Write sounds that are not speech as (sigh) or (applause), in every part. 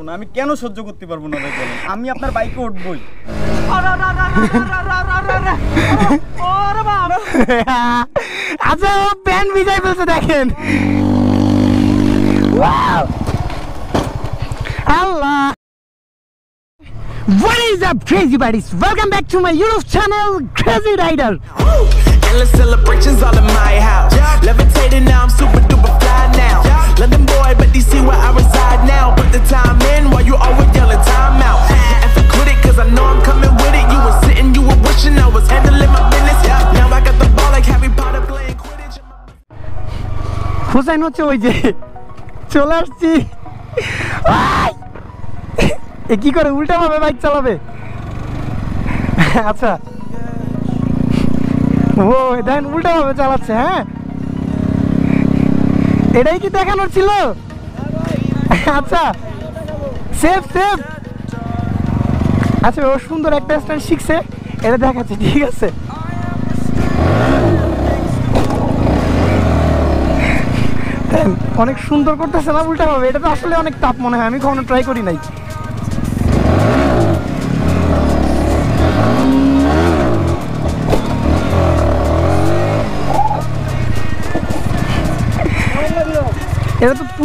পারব না আমি কেন সহ্য করতে পারব না ভাই বলেন আমি আপনার বাইকে উঠবই আচ্ছা ও প্যান ভিজাই ফেলছে দেখেন! What is up, crazy buddies? Welcome back to my YouTube channel, Crazy Rider. Endless celebrations all in my house. Levitating now, I'm super duper. London boy, but DC where I reside now. Put the time in while you always yelling time out. And for quit it, cause I know I'm coming with it. You were sitting, you were wishing I was handling my business. Now I got the ball like Harry Potter playing Quidditch. Hussain হচ্ছে ওই যে চলে আসছি I! এ কি করে উল্টা ভাবে bike চালাবে আচ্ছা ও দেখেন উল্টা ভাবে চালাচ্ছে হ্যাঁ এটাই কি দেখানোর ছিল? আচ্ছা সেফ সেফ। আচ্ছা ও সুন্দর একটা স্ট্যান্ড শিখছে। এটা দেখাচ্ছে, ঠিক আছে? অনেক সুন্দর করতেছে না উল্টা হবে এটা তো আসলে অনেক তাপ মনে হয়, আমি কখনো ট্রাই করি নাই।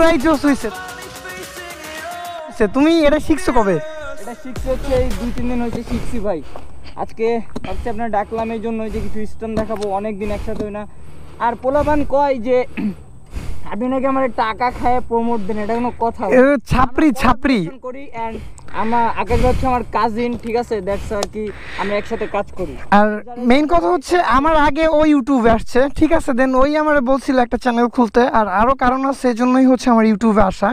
পুরাই জোশ হয়েছে। তুমি এটা শিখছো কবে? এটা শিখছি হচ্ছে এই দুই তিন দিন হয়েছে শিখছি ভাই। আজকে ভাবছি আপনার ডাকলাম এই জন্য যে কিছু স্টান দেখাবো অনেক দিন একসাথে হয় না। আর পোলাপান কয় যে আপনি নাকি আমার টাকা খায় প্রমোট দেন এটা কোনো কথা ছাপরি ছাপরি করি অ্যান্ড আমার আকাশ হচ্ছে আমার কাজিন ঠিক আছে দ্যাটস আর কি আমরা একসাথে কাজ করি। আর মেইন কথা হচ্ছে আমার আগে ওই ইউটিউবে আসছে ঠিক আছে? দেন ওই আমার বলছিল একটা চ্যানেল খুলতে আর আরও কারণ আছে এই জন্যই হচ্ছে আমার ইউটিউবে আসা।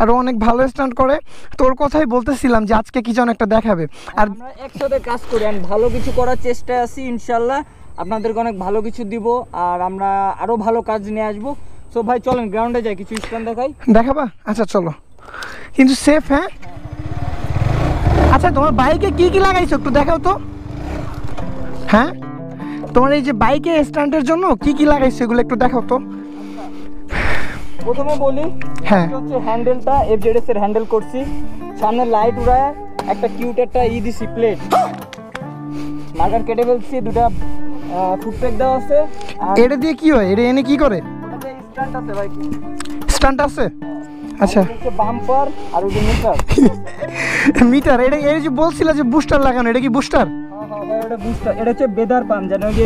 আর ও অনেক ভালো স্ট্যান্ড করে। তোর কথাই বলতেছিলাম যে আজকে কি যেন একটা দেখাবে। আর একসাথে কাজ করি অ্যান্ড ভালো কিছু করার চেষ্টায় আছি ইনশাল্লাহ আপনাদেরকে অনেক ভালো কিছু দিব আর আমরা আরও ভালো কাজ নিয়ে আসব। সো ভাই চলেন গ্রাউন্ডে যাই কিছু স্টোন দেখাই। দেখাবা? আচ্ছা চলো। কিন্তু সেফ হ্যাঁ? আচ্ছা তোমার বাইকে কি কি লাগাইছো? একটু দেখাও তো। হ্যাঁ? তোমার এই যে বাইকে স্ট্যান্ডের জন্য কি কি লাগাইছো? এগুলো একটু দেখাও তো। প্রথমে বলি হ্যাঁ। হচ্ছে হ্যান্ডেলটা এফজেডএস এর হ্যান্ডেল করছি। সামনে লাইট উড়ায় একটা কিউট একটা ই দিছি প্লেট মার্কার কেটে ফেলছি দুটা ফুটপ্যাক দেওয়া আছে। এটা দিয়ে কি হয়? এটা এনে কি করে? স্ট্যান্ড আছে ভাই। স্ট্যান্ড আছে? আচ্ছা। বাম্পার আর ওই মিটার (laughs) মিটার এটা এই যে বলছিল যে বুস্টার লাগানো এটা কি বুস্টার হ্যাঁ হ্যাঁ ওটা বুস্টার এটা হচ্ছে বেদার পাম্প জানো যে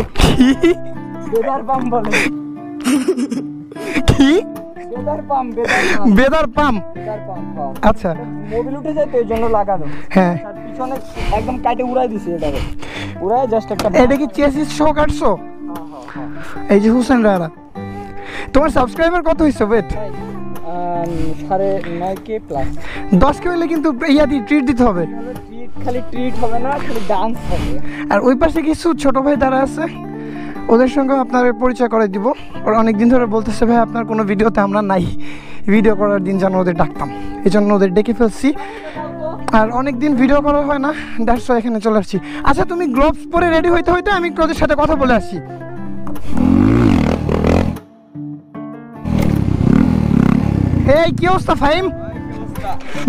বেদার পাম্প বলে। কি? বেদার পাম্প আচ্ছা। মোবিল উঠে যায় তো এই জন্য লাগানো। হ্যাঁ। পিছনে একদম কাটে উড়াই দিছি এটাকে। উড়াই জাস্ট একটা এটা কি চেসিস শো কাটছো এই যে হুসেন রানা তোমার সাবস্ক্রাইবার কত হয়েছে ওয়েট সাড়ে নয় কে প্লাস দশ কে হলে কিন্তু ইয়া দিয়ে ট্রিট দিতে হবে। ট্রিট খালি ট্রিট হবে না খালি ডান্স হবে। আর ওই পাশে কিছু ছোট ভাই দ্বারা আছে ওদের সঙ্গে আপনার পরিচয় করে দিব। ওরা অনেক দিন ধরে বলতেছে ভাই আপনার কোনো ভিডিওতে আমরা নাই। ভিডিও করার দিন যেন ওদের ডাকতাম। এই জন্য ওদের ডেকে ফেলছি। আর অনেক দিন ভিডিও করা হয় না দ্যাটস এখানে চলে আসছি। আচ্ছা তুমি গ্লোভস পরে রেডি হইতে হইতে আমি ওদের সাথে কথা বলে আসছি এই কি অবস্থা ফাইম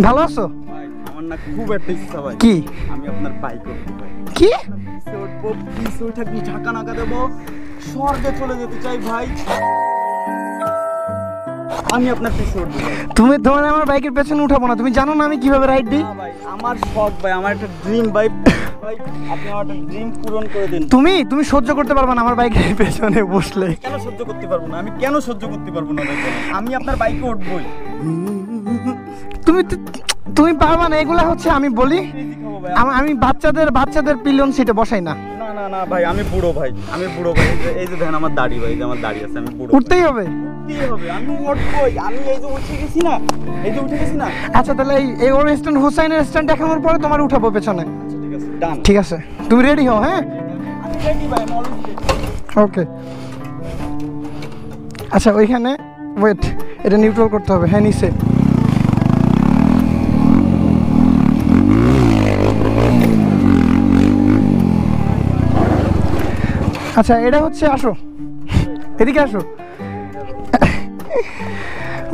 ভালো আছো? কি? আমি আপনার বাইক কি? নাকা দেবো। স্বর্গে চলে যেতে চাই ভাই। আমি আপনার উঠবো তুমি তোমার আমার বাইকের পেছনে উঠাবো না তুমি জানো না আমি কীভাবে রাইড দিই? আমার শখ ভাই আমার একটা ড্রিম ভাই। ভাই আপনি আমার ড্রিম পূরণ করে দিন। তুমি তুমি সহ্য করতে পারবে না আমার বাইকের পেছনে বসলে। কেন সহ্য করতে পারব না? আমি কেন সহ্য করতে পারব না আমি আপনার বাইকে উঠবই। তুমি তুমি পারবা না এগুলা হচ্ছে আমি বলি। আম- বাচ্চাদের বাচ্চাদের পিলিয়ন সিটে বসাই না। না না না ভাই আমি বুড়ো ভাই আমি বুড়ো ভাই। এই যে- দেখেন আমার দাড়ি ভাই আমার দাড়ি আছে আমি বুড়ো উঠতেই হবে? উঠতেই হবে আমি উঠবই। আমি এই যে উঠে গেছি না এই যে উঠে গেছি না। আচ্ছা তাহলে এই- ওর স্ট্যান্ড হুসাইনের স্ট্যান্ড দেখানোর পরে তোমার উঠাবো পেছনে। ঠিক আছে। তুমি রেডি হও হ্যাঁ? ওকে আচ্ছা ওইখানে ওয়েট এটা নিউট্রাল করতে হবে। হ্যাঁ নিচে। আচ্ছা এটা হচ্ছে আসো। এদিকে আসো।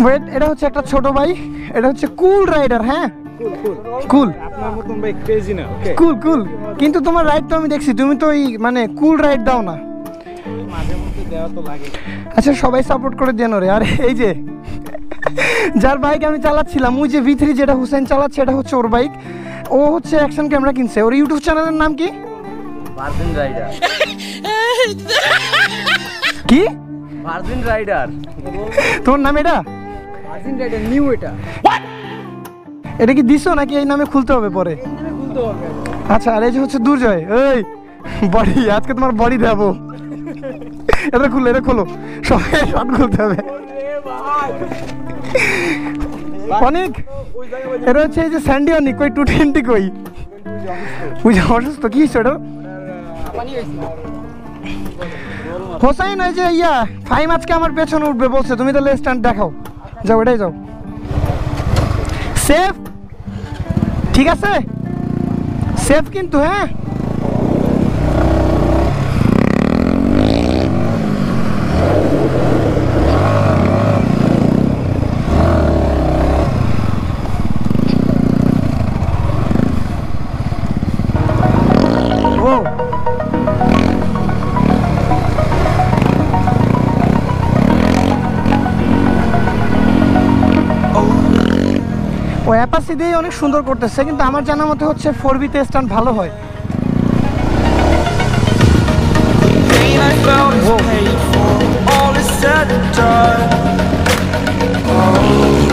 ওয়েট এটা হচ্ছে একটা ছোট ভাই। এটা হচ্ছে কুল রাইডার হ্যাঁ? কুল আপনার মতন ভাই ক্রেজি না ওকে কুল কুল কিন্তু তোমার রাইড তো আমি দেখছি তুমি তো ওই মানে কুল রাইড দাও না। মাঝে মধ্যে দেওয়া তো লাগে। আচ্ছা সবাই সাপোর্ট করে দেন ওরে আর এই যে যার বাইক আমি চালাচ্ছিলাম ওই যে ভি থ্রি যেটা হুসেন চালাচ্ছে এটা হচ্ছে ওর বাইক ও হচ্ছে অ্যাকশন ক্যামেরা কিনছে। ওর ইউটিউব চ্যানেলের নাম কি? ভার্জিন রাইডার কি? ভার্জিন রাইডার তোমার নাম এটা? ভার্জিন রাইডার নিউ এটা। এটা কি দিছো নাকি এই নামে খুলতে হবে পরে? আচ্ছা আর এই যে হচ্ছে দুর্জয় এই বডি আজকে তোমার বডি দেবো এটা খুলো এটা খোলো। সবাই শট খুলতে হবে। অনেক এটা হচ্ছে এই যে স্যান্ডি অনিক কই টু টোয়েন্টি কই? যে অসুস্থ কি হচ্ছে ওটা? হোসাইন ওই যে ইয়া ফাইম আজকে আমার পেছনে উঠবে বলছে তুমি তাহলে স্ট্যান্ড দেখাও। যাও এটাই যাও। সেফ ঠিক আছে সেফ কিন্তু হ্যাঁ ও দিয়ে অনেক সুন্দর করতেছে, কিন্তু আমার জানা মতে হচ্ছে ফোর বিতে স্ট্যান্ড ভালো হয় Oh.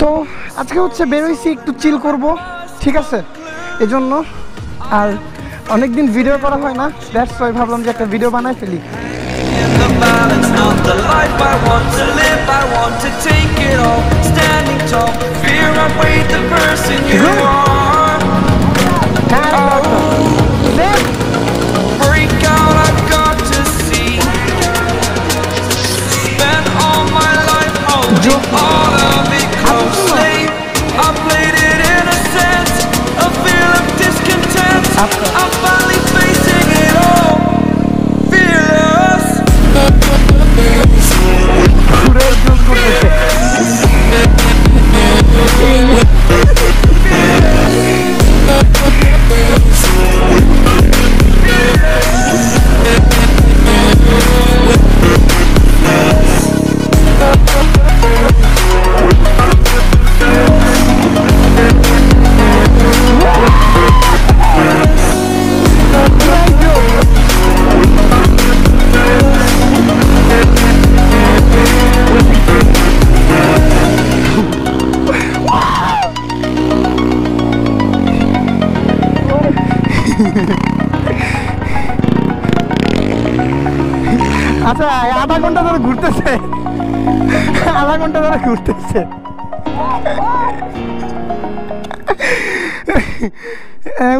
তো আজকে হচ্ছে বেরোইছি একটু চিল করব ঠিক আছে? এজন্য আর অনেকদিন ভিডিও করা হয় না দ্যাটস ওয়াই ভাবলাম যে একটা ভিডিও বানাই ফেলি। In ধরে ঘুরতেছে। আধা ঘণ্টা ধরে ঘুরতেছে।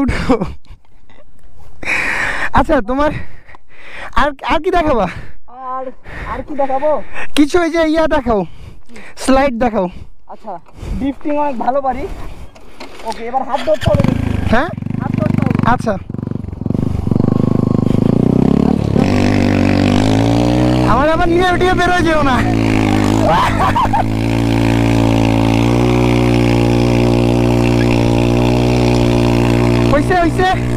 উঠো। আচ্ছা তোমার আর আর কি দেখাবা? আর আর কি দেখাবো? কিছু ওই যে ইয়া দেখাও স্লাইড দেখাও। আচ্ছা ড্রিফটিং অনেক ভালো পারি। ওকে এবার হাত ধরতে হবে। হ্যাঁ? হাত ধরতে হবে। আচ্ছা। আমার আবার নিয়ে উঠিয়ে বেরোয় যেও না। হইছে হইছে।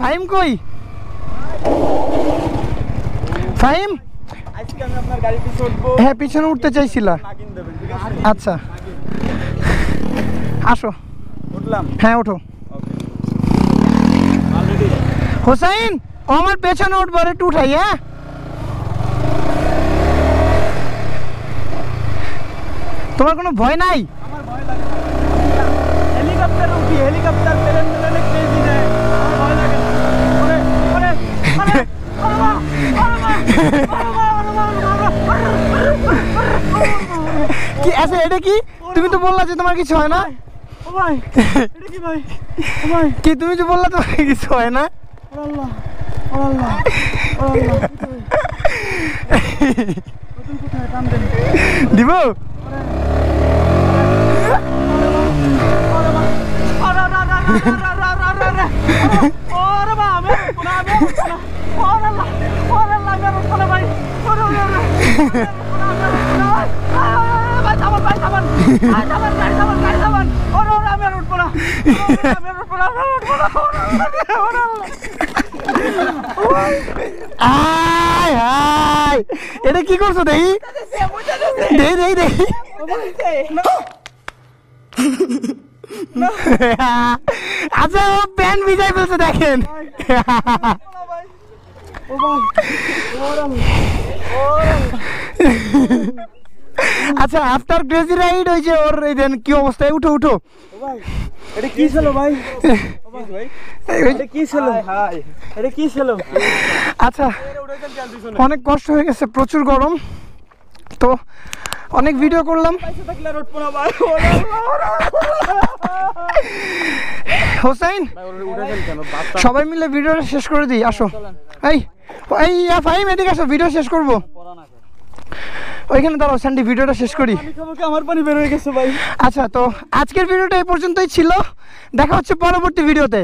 ফাহিম কই? ফাহিম? হ্যাঁ পিছনে উঠতে চাইছিলা। আচ্ছা। আসো। উঠলাম। হ্যাঁ ওঠো। হোসাইন ও আমার পেছনে উঠবো একটু উঠাই হ্যাঁ? তোমার কোনো ভয় নাই? আমার ভয় লাগে হেলিকপ্টারে উঠি হেলিকপ্টার প্লেন প্লেনে ক্রেজি নেয় আমার ভয় লাগে না ওরে ওরে ওরে ওরে মা, ওরে মা, ওরে মা, ওরে মা, ওরে মা। কি আচ্ছা এটা কি তুমি তো বললা যে তোমার কিছু হয় না কি তুমি বললা তোমার কিছু হয় না দিব ওরে কোনা ওরে আল্লাহ ভাই ওরে এটা কি করছ দেখি? দেখি দেখি দেখি আচ্ছা ও প্যান্ট ভিজাই ফেলছে দেখেন। (laughs) আচ্ছা আফটার ক্রেজি রাইড হয়েছে ওর এই দেন কি অবস্থায়? উঠো উঠো। এটা কি ছিল ভাই? এটা কি ছিল? এটা কি ছিল? আচ্ছা অনেক কষ্ট হয়ে গেছে প্রচুর গরম। তো অনেক ভিডিও করলাম। হোসাইন সবাই মিলে ভিডিওটা শেষ করে দিই আসো। এই এই ফাহিম, এদিকে আসো ভিডিও শেষ করব। ওইখানে দাঁড়াও স্যান্ডি ভিডিওটা শেষ করি। আমার পানি বের হয়ে গেছে ভাই আচ্ছা তো আজকের ভিডিওটা এই পর্যন্তই ছিল। দেখা হচ্ছে পরবর্তী ভিডিওতে!